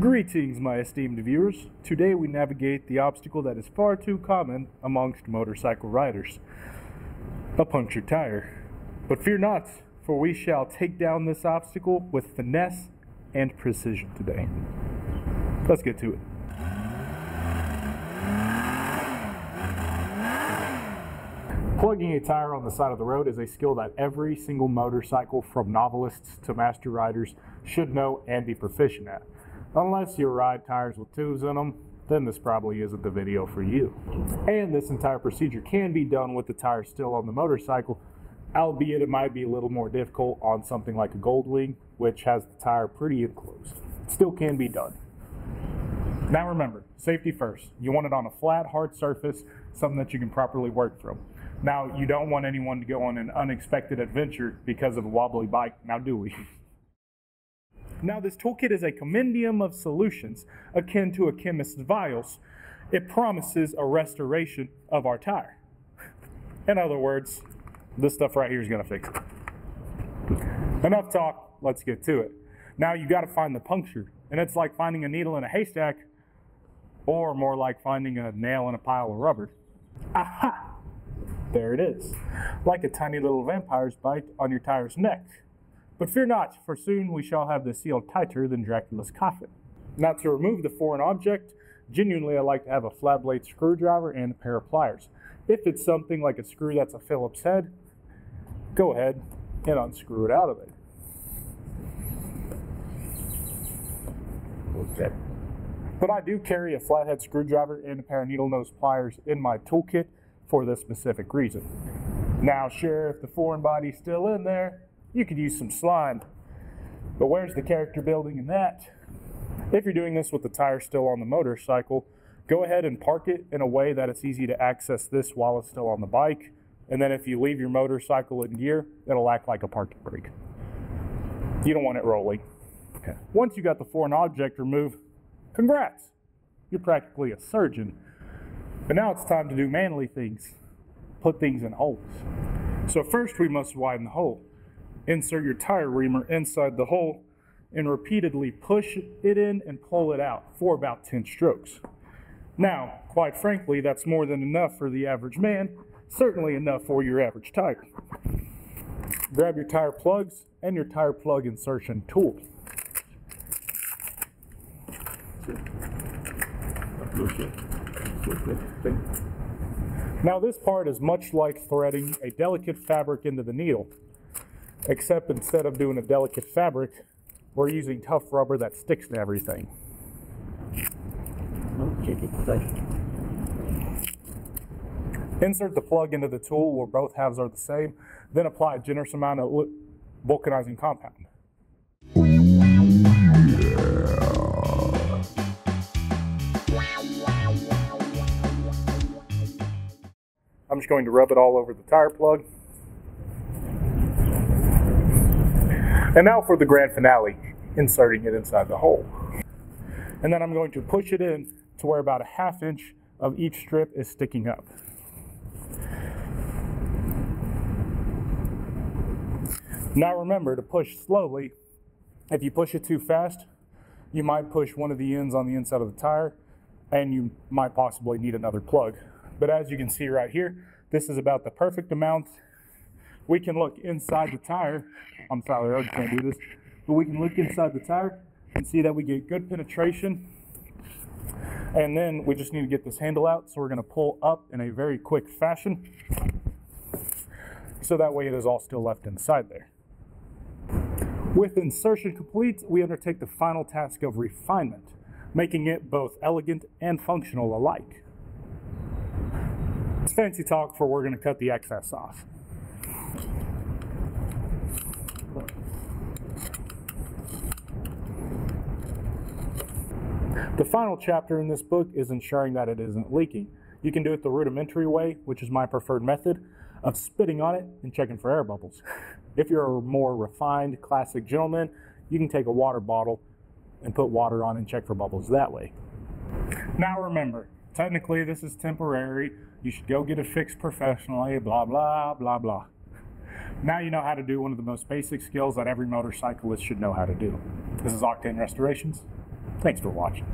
Greetings, my esteemed viewers. Today we navigate the obstacle that is far too common amongst motorcycle riders a punctured tire. But fear not, for we shall take down this obstacle with finesse and precision today. Let's get to it. Plugging a tire on the side of the road is a skill that every single motorcycle, from novelists to master riders, should know and be proficient at. Unless you ride tires with tubes in them, then this probably isn't the video for you. And this entire procedure can be done with the tire still on the motorcycle, albeit it might be a little more difficult on something like a Goldwing, which has the tire pretty enclosed. It still can be done. Now remember, safety first. You want it on a flat, hard surface, something that you can properly work from. Now, you don't want anyone to go on an unexpected adventure because of a wobbly bike, now do we? Now, this toolkit is a compendium of solutions akin to a chemist's vials. It promises a restoration of our tire. In other words, this stuff right here is going to fix it. Enough talk, let's get to it. Now, you've got to find the puncture, and it's like finding a needle in a haystack, or more like finding a nail in a pile of rubber. Aha! There it is, like a tiny little vampire's bite on your tire's neck. But fear not, for soon we shall have the seal tighter than Dracula's coffin. Now, to remove the foreign object, genuinely I like to have a flat blade screwdriver and a pair of pliers. If it's something like a screw that's a Phillips head, go ahead and unscrew it out of it. Okay. But I do carry a flathead screwdriver and a pair of needle nose pliers in my toolkit for this specific reason. Now, sure, if the foreign body's still in there, you could use some slime. But where's the character building in that? If you're doing this with the tire still on the motorcycle, go ahead and park it in a way that it's easy to access this while it's still on the bike. And then if you leave your motorcycle in gear, it'll act like a parking brake. You don't want it rolling. Okay. Once you got the foreign object removed, congrats. You're practically a surgeon. But now it's time to do manly things. Put things in holes. So first we must widen the hole. Insert your tire reamer inside the hole and repeatedly push it in and pull it out for about 10 strokes. Now, quite frankly, that's more than enough for the average man, certainly enough for your average tire. Grab your tire plugs and your tire plug insertion tool. Now this part is much like threading a delicate fabric into the needle except instead of doing a delicate fabric, we're using tough rubber that sticks to everything. Oh, Insert the plug into the tool where both halves are the same, then apply a generous amount of vulcanizing compound. I'm just going to rub it all over the tire plug. And now for the grand finale, inserting it inside the hole. And then I'm going to push it in to where about a half inch of each strip is sticking up. Now remember to push slowly. If you push it too fast, you might push one of the ends on the inside of the tire and you might possibly need another plug. But as you can see right here, this is about the perfect amount. We can look inside the tire I'm sorry, I can't do this. But we can look inside the tire and see that we get good penetration. And then we just need to get this handle out. So we're going to pull up in a very quick fashion. So that way it is all still left inside there. With insertion complete, we undertake the final task of refinement, making it both elegant and functional alike. It's fancy talk for we're going to cut the excess off. The final chapter in this book is ensuring that it isn't leaking. You can do it the rudimentary way, which is my preferred method, of spitting on it and checking for air bubbles. If you're a more refined, classic gentleman, you can take a water bottle and put water on and check for bubbles that way. Now remember, technically this is temporary. You should go get it fixed professionally, blah, blah, blah, blah. Now you know how to do one of the most basic skills that every motorcyclist should know how to do. This is Octane Restorations. Thanks for watching.